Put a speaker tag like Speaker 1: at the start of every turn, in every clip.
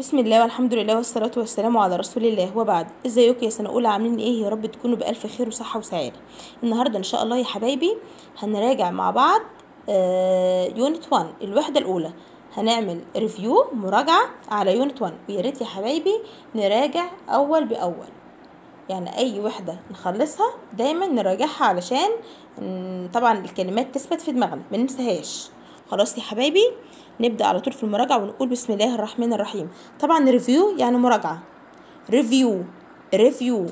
Speaker 1: بسم الله والحمد لله والصلاة والسلام على رسول الله. وبعد ازيكم يا سنة أولى؟ عاملين إيه؟ يا رب تكونوا بألف خير وصحة وسعادة. النهاردة إن شاء الله يا حبايبي هنراجع مع بعض unit 1 الوحدة الأولى. هنعمل review مراجعة على unit 1 ويا ريت يا حبايبي نراجع أول بأول. يعني أي وحدة نخلصها دايما نراجعها علشان طبعا الكلمات تثبت في دماغنا ما ننساهاش. خلاص يا حبايبي نبدأ على طول في المراجعة ونقول بسم الله الرحمن الرحيم. طبعا review يعني مراجعة. review review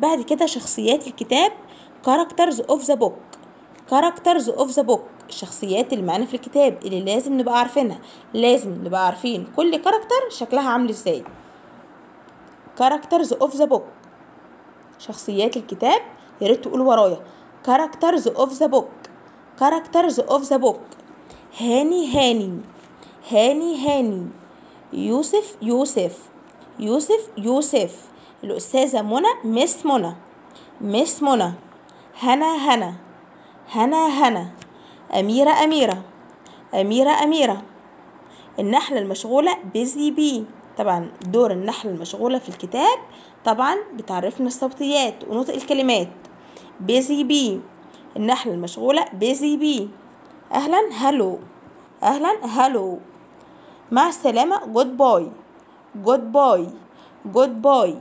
Speaker 1: بعد كده شخصيات الكتاب. Characters of the book. Characters of the book. الشخصيات اللي معانا في الكتاب اللي لازم نبقى عارفينها. لازم نبقى عارفين كل character شكلها عامل إزاي. Characters of the book. شخصيات الكتاب. يا ريت تقول ورايا. Characters of the book. Characters of the book. هاني هاني. هاني هاني يوسف يوسف يوسف يوسف الأستاذة منى Miss منى Miss منى هنا هنا هنا هنا أميرة أميرة أميرة أميرة. النحلة المشغولة busy bee. طبعا دور النحلة المشغولة في الكتاب طبعا بتعرفنا الصوتيات ونطق الكلمات. busy bee. النحلة المشغولة busy bee. أهلا hello. أهلا hello. مع السلامة. goodbye goodbye goodbye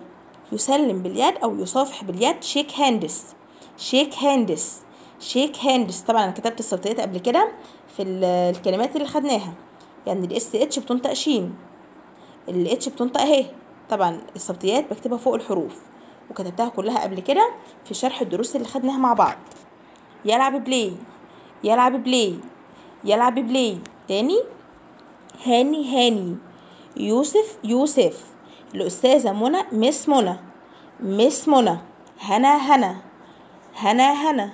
Speaker 1: يسلم باليد أو يصافح باليد. shake hands shake hands shake hands طبعا أنا كتبت الصوتيات قبل كده في الكلمات اللي خدناها. يعني ال SH بتنطق شين. ال H بتنطق اهي. طبعا الصوتيات بكتبها فوق الحروف. وكتبتها كلها قبل كده في شرح الدروس اللي خدناها مع بعض. يلعب play. يلعب play. يلعب play. تاني؟ هاني هاني يوسف يوسف الأستاذة منى Miss منى Miss منى هنا هنا هنا هنا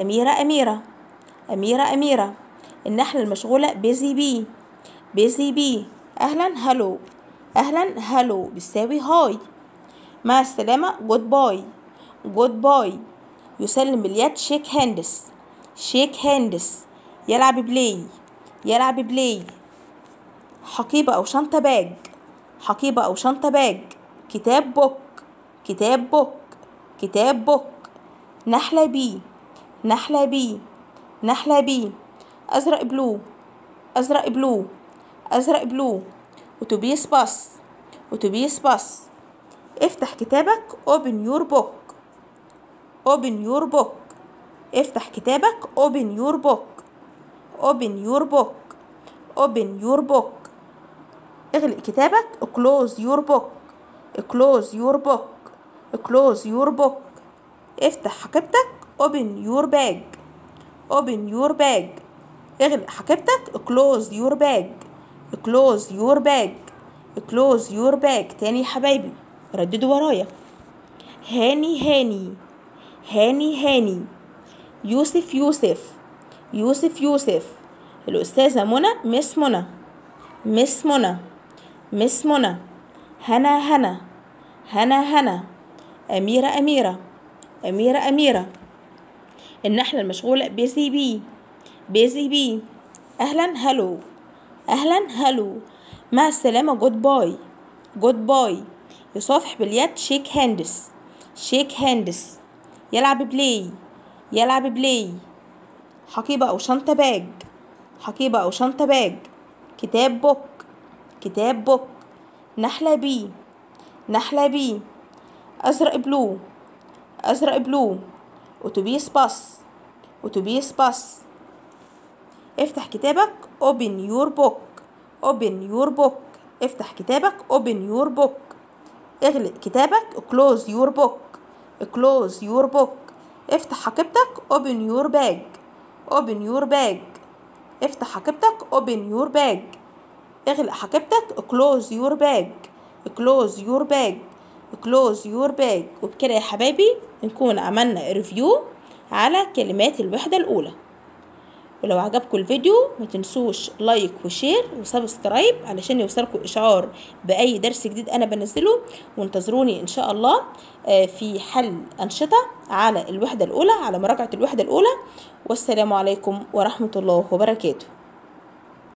Speaker 1: أميرة أميرة أميرة أميرة النحلة المشغولة busy bee busy bee أهلا hello أهلا hello بتساوي hi مع السلامة goodbye goodbye يسلم باليد shake hands shake hands يلعب play يلعب play حقيبة أو شنطة bag. حقيبة أو شنطة bag. كتاب book. كتاب book. كتاب book. نحلة bee. نحلة bee. نحلة bee. أزرق blue. أزرق blue. أزرق blue. أتوبيس باص. أتوبيس باص. افتح كتابك open your book. open your book. افتح كتابك open your book. open your book. open your book. اغلق كتابك. Close your book. Close your book. Close your book. افتح حقيبتك open your bag. Open your bag. اغلق حقيبتك close your bag. Close your bag. Close your bag. تاني يا حبايبي. رددوا ورايا. هاني هاني. هاني هاني. يوسف يوسف. يوسف يوسف. الأستاذة منى مس منى. Miss منى. Miss منى. هنا هنا. هنا هنا. أميرة أميرة. أميرة أميرة. النحلة المشغولة busy bee. busy bee. أهلا hello أهلا hello مع السلامة goodbye goodbye يصافح باليد shake hands shake hands يلعب play يلعب play حقيبة أو شنطة bag حقيبة أو شنطة bag كتاب book كتاب book. نحلة bee نحلة bee أزرق blue. أزرق blue. أتوبيس باص. أتوبيس باص. افتح كتابك open your book. open your book. افتح كتابك open your book. اغلق كتابك close your book. close your book. افتح حقيبتك open your bag. open your bag. افتح حقيبتك open your bag. اغلق حقيبتك close your bag close your bag close your bag. وبكده يا حبايبي نكون عملنا review على كلمات الوحدة الأولى. ولو عجبكم الفيديو ما تنسوش like و share و subscribe علشان يوصلكم إشعار بأي درس جديد أنا بنزله. وانتظروني إن شاء الله في حل أنشطة على الوحدة الأولى على مراجعة الوحدة الأولى. والسلام عليكم ورحمة الله وبركاته.